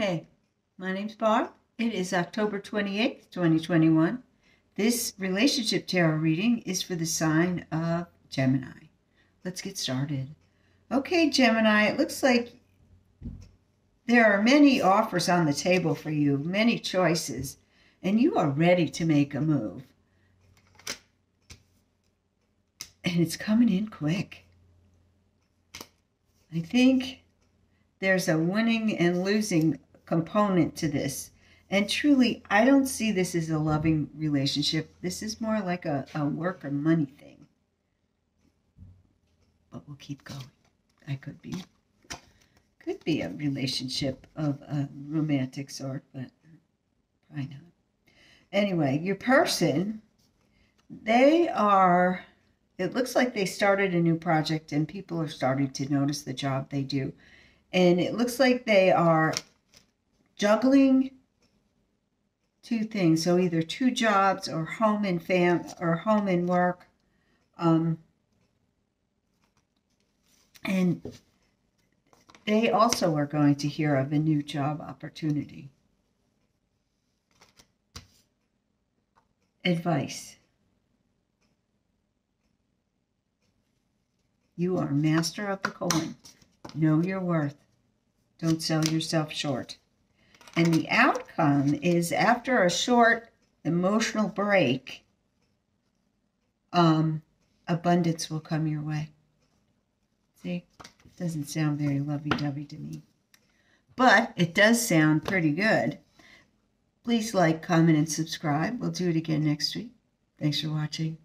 Hey, my name's Barb. It is October 28th, 2021. This relationship tarot reading is for the sign of Gemini. Let's get started. Okay, Gemini, it looks like there are many offers on the table for you, many choices, and you are ready to make a move. And it's coming in quick. I think there's a winning and losing component to this. And truly, I don't see this as a loving relationship. This is more like a, a work or money thing. But we'll keep going. I could be could be a relationship of a romantic sort, but probably not. Anyway, your person, they are it looks like they started a new project and people are starting to notice the job they do. And it looks like they are juggling two things. So either two jobs or home and fam or home and work. Um, and they also are going to hear of a new job opportunity. Advice. You are master of the coin. Know your worth. Don't sell yourself short. And the outcome is after a short emotional break, um, abundance will come your way. See, it doesn't sound very lovey-dovey to me. But it does sound pretty good. Please like, comment, and subscribe. We'll do it again next week. Thanks for watching.